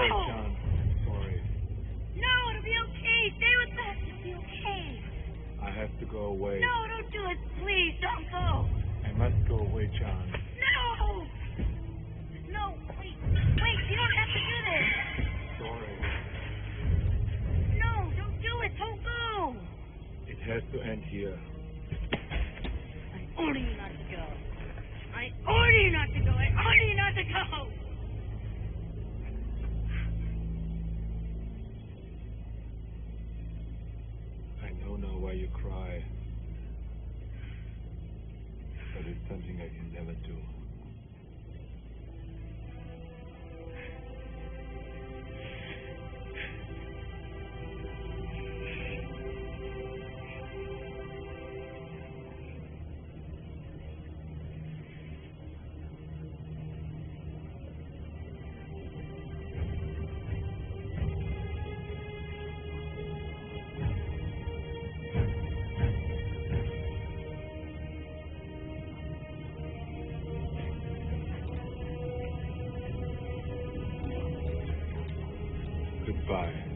sorry, oh. John. I'm sorry. No, it'll be okay. Stay with us. It'll be okay. I have to go away. No, don't do it. Please, don't go. I must go away, John. No! No, wait. Wait, you don't have to do this. Sorry. No, don't do it. Don't go. It has to end here. I only cry. But it's something I can never do. Goodbye.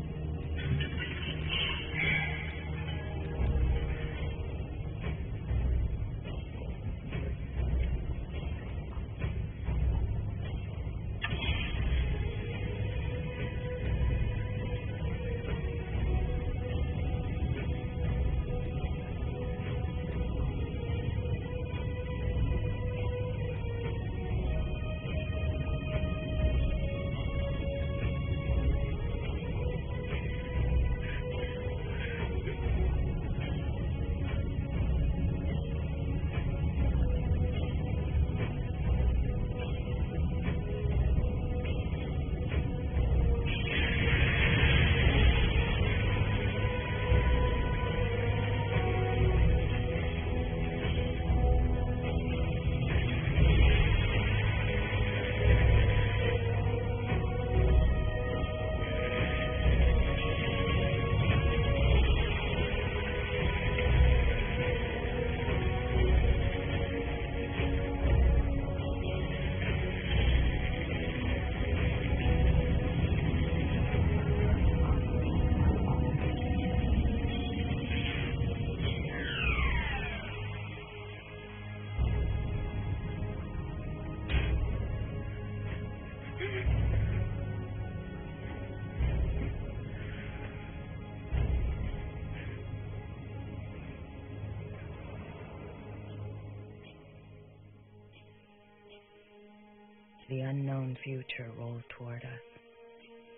The unknown future rolls toward us.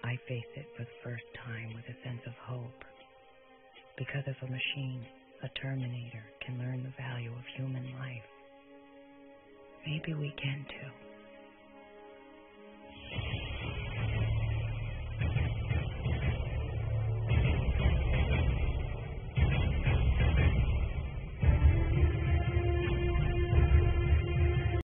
I face it for the first time with a sense of hope. Because if a machine, a Terminator, can learn the value of human life, maybe we can too.